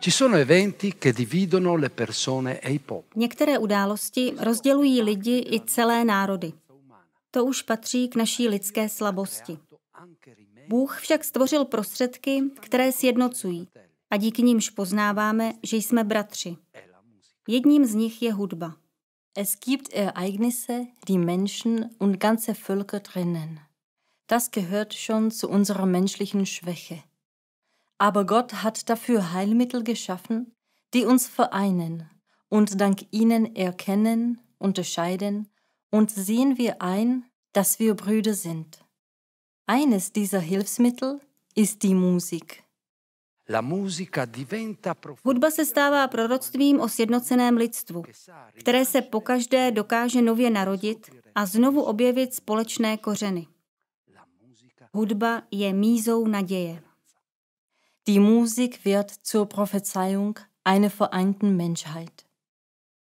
Ci sono eventi che dividono le persone e i popoli. Některé události rozdělují lidi i celé národy. To už patří k naší lidské slabosti. Bůh však stvořil prostředky, které sjednocují a díky nimž poznáváme, že jsme bratři. Jedním z nich je hudba. Es gibt Ereignisse, die Menschen und ganze Völker trennen. Das gehört schon zu unserer menschlichen Schwäche. Aber Gott hat dafür Heilmittel geschaffen, die uns vereinen und dank ihnen erkennen, unterscheiden und sehen wir ein, dass wir Brüder sind. Eines dieser Hilfsmittel ist die Musik. Hudba se stává proroctvím o sjednoceném lidstvu, které se pokaždé dokáže nově narodit a znovu objevit společné kořeny. Hudba je mízou naděje. Die Musik wird zur Prophezeiung einer vereinten Menschheit.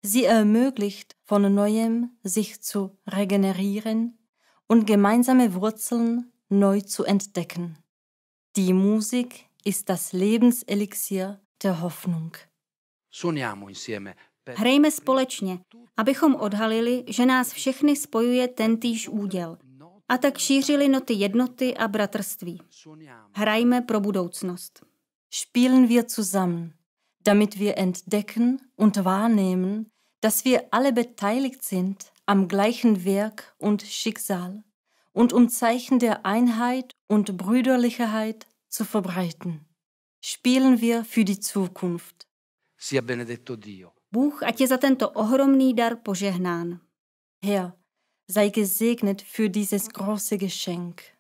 Sie ermöglicht von neuem, sich zu regenerieren und gemeinsame Wurzeln neu zu entdecken. Die Musik ist das Lebenselixier der Hoffnung. Hrajme společně, abychom odhalili, že nás všechny spojuje tentýž úděl a tak šířili noty jednoty a bratrství. Hrajme pro budoucnost. Spielen wir zusammen, damit wir entdecken und wahrnehmen, dass wir alle beteiligt sind am gleichen Werk und Schicksal und um Zeichen der Einheit und Brüderlichkeit zu verbreiten. Spielen wir für die Zukunft. Sia benedetto Dio. Bůh ať je za tento ohromný dar požehnán. Herr, sei gesegnet für dieses große Geschenk.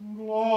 Glory.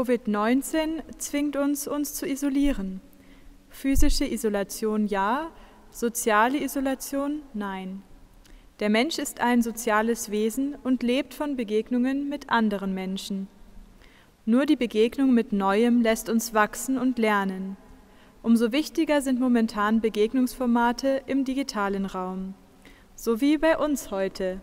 Covid-19 zwingt uns, uns zu isolieren. Physische Isolation ja, soziale Isolation nein. Der Mensch ist ein soziales Wesen und lebt von Begegnungen mit anderen Menschen. Nur die Begegnung mit Neuem lässt uns wachsen und lernen. Umso wichtiger sind momentan Begegnungsformate im digitalen Raum. So wie bei uns heute.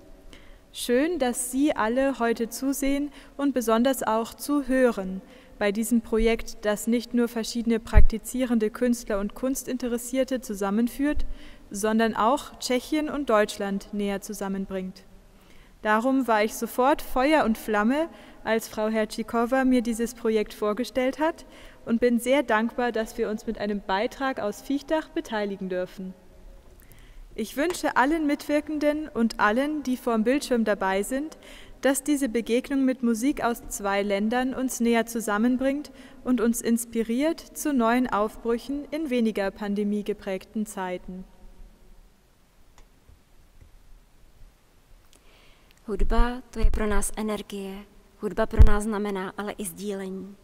Schön, dass Sie alle heute zusehen und besonders auch zuhören bei diesem Projekt, das nicht nur verschiedene praktizierende Künstler und Kunstinteressierte zusammenführt, sondern auch Tschechien und Deutschland näher zusammenbringt. Darum war ich sofort Feuer und Flamme, als Frau Hertschikowa mir dieses Projekt vorgestellt hat und bin sehr dankbar, dass wir uns mit einem Beitrag aus Viechtach beteiligen dürfen. Ich wünsche allen Mitwirkenden und allen, die vor dem Bildschirm dabei sind, dass diese Begegnung mit Musik aus zwei Ländern uns näher zusammenbringt und uns inspiriert zu neuen Aufbrüchen in weniger pandemiegeprägten Zeiten. Hudba to je pro nás energie, hudba pro nás znamená ale i sdílení.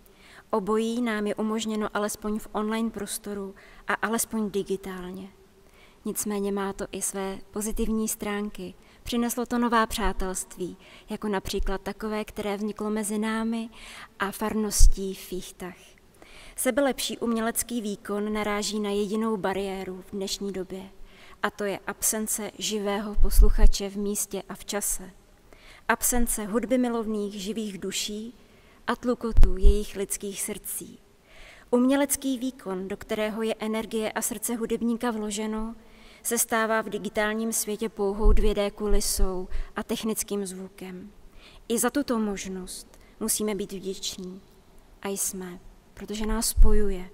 Obojí nám je umožněno alespoň v online prostoru a alespoň digitálně. Nicméně má to i své pozitivní stránky. Přineslo to nová přátelství, jako například takové, které vzniklo mezi námi a farností v Fíchtach. Sebelepší umělecký výkon naráží na jedinou bariéru v dnešní době, a to je absence živého posluchače v místě a v čase. Absence hudby milovných živých duší a tlukotu jejich lidských srdcí. Umělecký výkon, do kterého je energie a srdce hudebníka vloženo, se stává v digitálním světě pouhou 2D kulisou a technickým zvukem. I za tuto možnost musíme být vděční. A jsme, protože nás spojuje.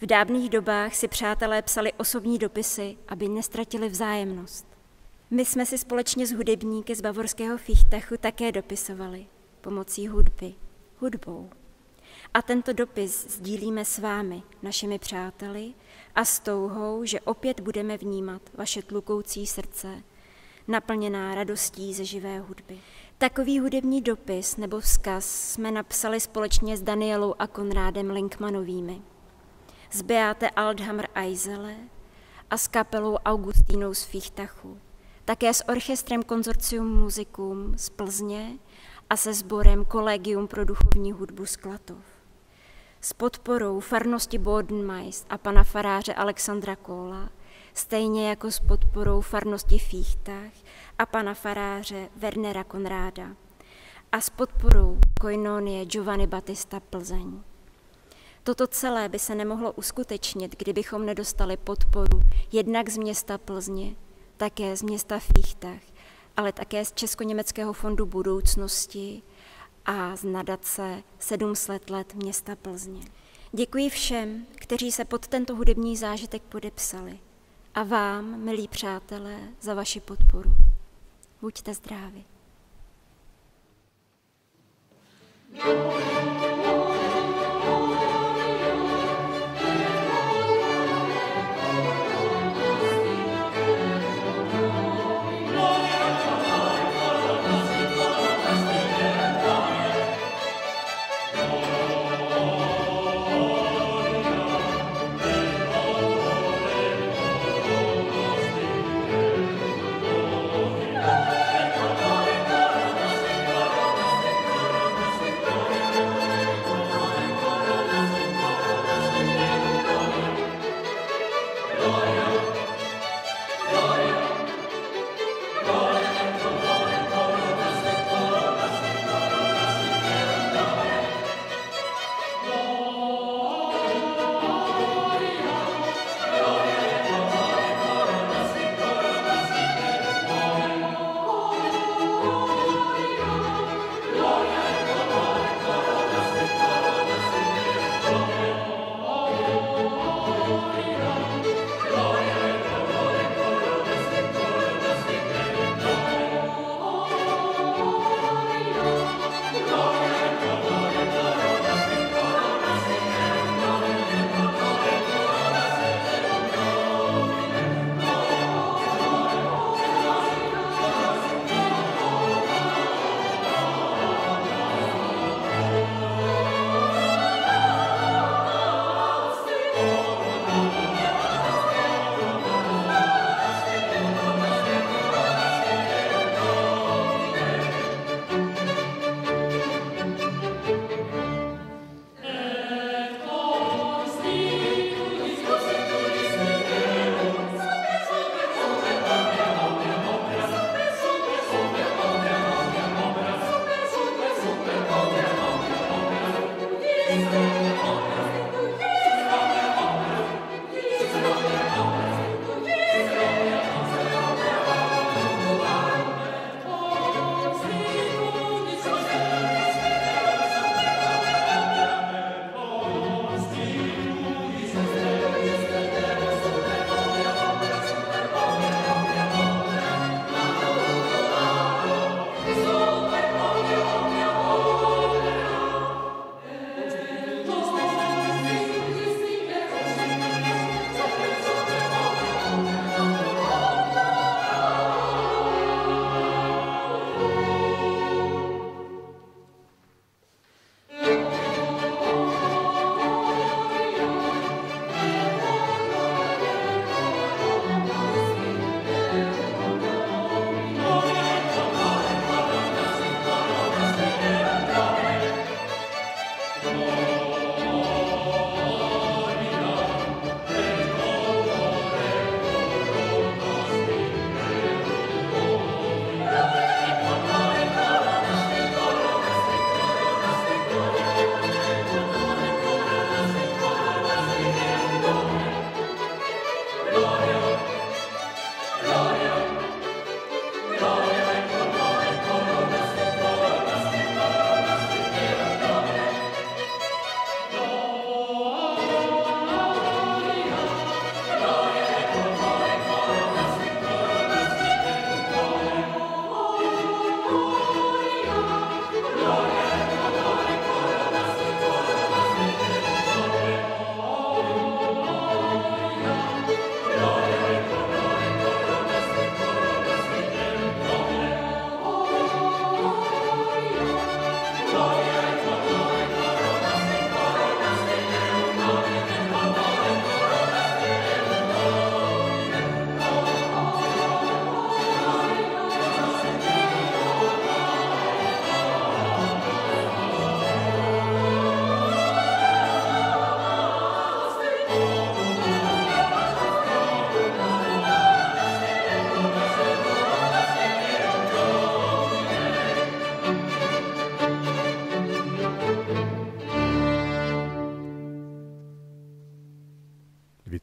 V dávných dobách si přátelé psali osobní dopisy, aby nestratili vzájemnost. My jsme si společně s hudebníky z bavorského Fichtachu také dopisovali pomocí hudby, hudbou. A tento dopis sdílíme s vámi, našimi přáteli, a s touhou, že opět budeme vnímat vaše tlukoucí srdce, naplněná radostí ze živé hudby. Takový hudební dopis nebo vzkaz jsme napsali společně s Danielou a Konrádem Linkmanovými, s Beate Aldhammer Eisele a s kapelou Augustínou z Fichtachu, také s orchestrem Konzorcium Musicum z Plzně a se sborem Kolegium pro duchovní hudbu z Klatov s podporou farnosti Bodenmeist a pana faráře Alexandra Kola, stejně jako s podporou farnosti Fíchtach a pana faráře Wernera Konráda a s podporou Koinonie Giovanni Battista Plzeň. Toto celé by se nemohlo uskutečnit, kdybychom nedostali podporu jednak z města Plzně, také z města Fíchtach, ale také z Česko-německého fondu budoucnosti a z nadace 700 let města Plzně. Děkuji všem, kteří se pod tento hudební zážitek podepsali a vám, milí přátelé, za vaši podporu. Buďte zdraví. thank you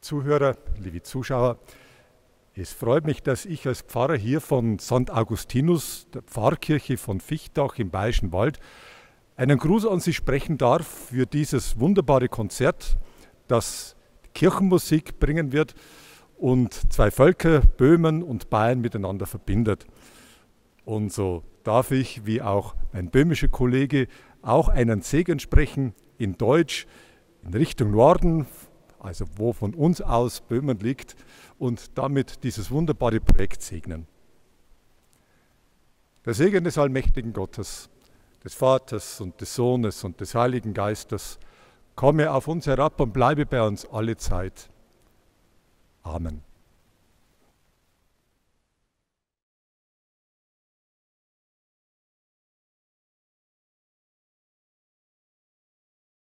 Zuhörer, liebe Zuschauer, es freut mich, dass ich als Pfarrer hier von St. Augustinus, der Pfarrkirche von Fichtach im Bayerischen Wald, einen Gruß an Sie sprechen darf für dieses wunderbare Konzert, das Kirchenmusik bringen wird und zwei Völker, Böhmen und Bayern, miteinander verbindet. Und so darf ich, wie auch mein böhmischer Kollege, auch einen Segen sprechen in Deutsch in Richtung Norden, also wo von uns aus Böhmen liegt, und damit dieses wunderbare Projekt segnen. Der Segen des allmächtigen Gottes, des Vaters und des Sohnes und des Heiligen Geistes komme auf uns herab und bleibe bei uns alle Zeit. Amen.